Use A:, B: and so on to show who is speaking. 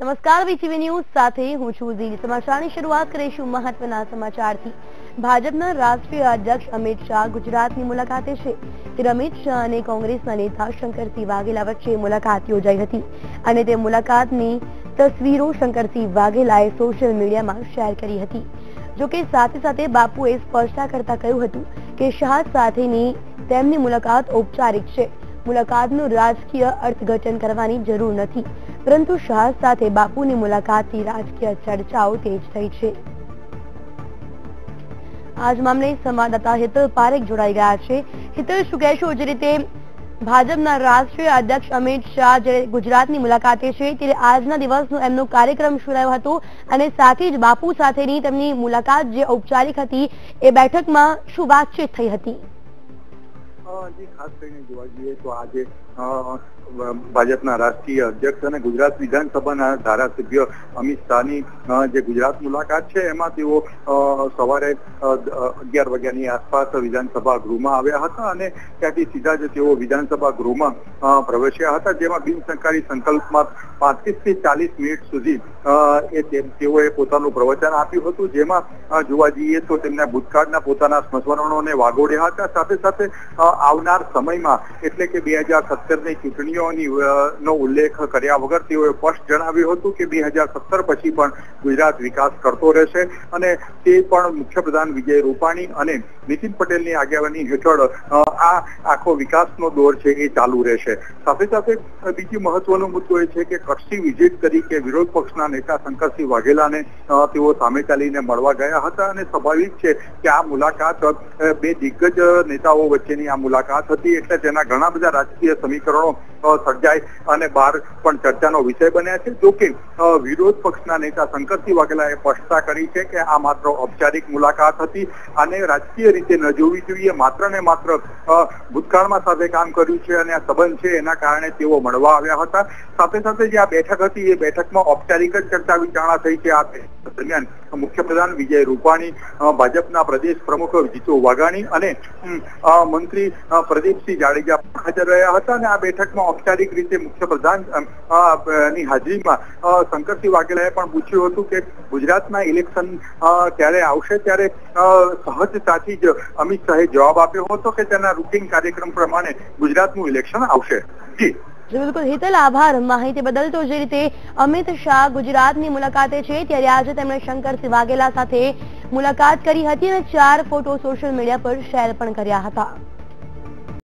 A: નમસ્કાર BTV news સાથે હું છું ઝીલ. સમાચારની શરૂઆત કરીશું મહત્વના સમાચારથી. ભાજપના રાષ્ટ્રીય અધ્યક્ષ અમિત શાહ ગુજરાતની મુલાકાતે છે. અમિત શાહ અને કોંગ્રેસના નેતા શંકરસિંહ વાઘેલા વચ્ચે મુલાકાત યોજાઈ હતી. અને તે મુલાકાતની તસવીરો શંકરસિંહ વાઘેલાએ સોશિયલ મીડિયામાં શેર કરી હતી. જોકે સાથે સાથે બાપુએ સ્પષ્ટતા કરતા કહ્યું હતું કે શાહ સાથેની તેમની મુલાકાત ઔપચારિક છે. મુલાકાતનું રાજકીય અર્થઘટન કરવાની જરૂર નથી. પરંતુ શાહ સાથે બાપુની મુલાકાતથી રાજકીય ચર્ચાઓ તેજ થઈ છે. આજ મામલે સંવાદદાતા હિતલ પારેખ જોડાઈ ગયા છે. હિતલ, શું કહેશો જે રીતે ભાજપના રાષ્ટ્રીય અધ્યક્ષ અમિત શાહ જે ગુજરાતની મુલાકાતે છે, ત્યારે આજના દિવસનો એમનો કાર્યક્રમ શું રહ્યો હતો અને સાથે જ બાપુ સાથેની તેમની મુલાકાત જે ઔપચારિક હતી એ બેઠકમાં શું વાતચીત થઈ હતી.
B: જી ખાસ કરીને જોવા જઈએ તો આજે ભાજપના રાષ્ટ્રીય અધ્યક્ષ અને ગુજરાત વિધાનસભાના ધારાસભ્ય અમિત શાહની જે ગુજરાત મુલાકાત છે, એમાં તેઓ સવારે અગિયાર વાગ્યાની આસપાસ વિધાનસભા ગૃહમાં આવ્યા હતા અને ત્યાંથી સીધા જ તેઓ વિધાનસભા ગૃહમાં પ્રવેશ્યા હતા, જેમાં બિન સરકારી સંકલ્પમાં પાંત્રીસથી ચાલીસ મિનિટ સુધી એ તેઓએ પોતાનું પ્રવચન આપ્યું હતું, જેમાં જોવા જઈએ તો તેમના ભૂતકાળના પોતાના સ્મરણોને વાગોડ્યા હતા. સાથે સાથે આવનાર સમયમાં, એટલે કે બે હજાર સત્તરની ચૂંટણીઓની નો ઉલ્લેખ કર્યા વગર તેઓએ સ્પષ્ટ જણાવ્યું હતું કે બે હજાર સત્તર પછી પણ ગુજરાત વિકાસ કરતો રહેશે અને તે પણ મુખ્યપ્રધાન વિજય રૂપાણી અને નીતિન પટેલની આગેવાની હેઠળ આ આખો વિકાસનો દોર છે એ ચાલુ રહેશે. સાથે સાથે બીજી મહત્વનો મુદ્દો એ છે કે કચ્છી વિઝિટ તરીકે વિરોધ પક્ષના નેતા શંકરસિંહ વાઘેલાને તેઓ સામે ચાલીને મળવા ગયા હતા અને સ્વાભાવિક છે કે આ મુલાકાત બે દિગ્ગજ નેતાઓ વચ્ચેની આ મુલાકાત હતી એટલે તેના ઘણા બધા રાજકીય સમીકરણો સર્જાય અને બહાર પણ ચર્ચાનો વિષય બન્યા છે. જો વિરોધ પક્ષના નેતા શંકરસિંહ વાઘેલાએ સ્પષ્ટતા કરી છે કે આ માત્ર ઔપચારિક મુલાકાત હતી અને રાજકીય રીતે ન જોવી જોઈએ. માત્ર ને માત્ર ભૂતકાળમાં સાથે કામ કર્યું છે અને આ સંબંધ છે એના કારણે તેઓ મળવા આવ્યા હતા. સાથે સાથે જે આ બેઠક હતી, એ બેઠકમાં ઔપચારિક જ ચર્ચા વિચારણા થઈ છે. આ દરમિયાન મુખ્યપ્રધાન વિજય રૂપાણી ભાજપના પ્રદેશ પ્રમુખ જીતુ વાઘાણી અને મંત્રી પ્રદીપસિંહ જાડેજા હાજર રહ્યા હતા અને આ બેઠકમાં ઔપચારિક રીતે મુખ્યપ્રધાનની હાજરીમાં શંકરસિંહ વાઘેલાએ પણ પૂછ્યું હતું કે ગુજરાતના ઇલેક્શન ક્યારે આવશે ત્યારે સહજતાથી જ અમિત શાહે જવાબ આપ્યો હતો કે તેના રૂટિન કાર્યક્રમ પ્રમાણે ગુજરાતનું ઇલેક્શન આવશે? જી,
A: બિલકુલ. હિતલ આભાર માહિતી બદલ. તો જે રીતે અમિત શાહ ગુજરાતની મુલાકાતે છે, ત્યારે આજે તેમણે શંકરસિંહ વાઘેલા સાથે મુલાકાત કરી હતી અને ચાર ફોટો સોશિયલ મીડિયા પર શેર પણ કર્યા હતા.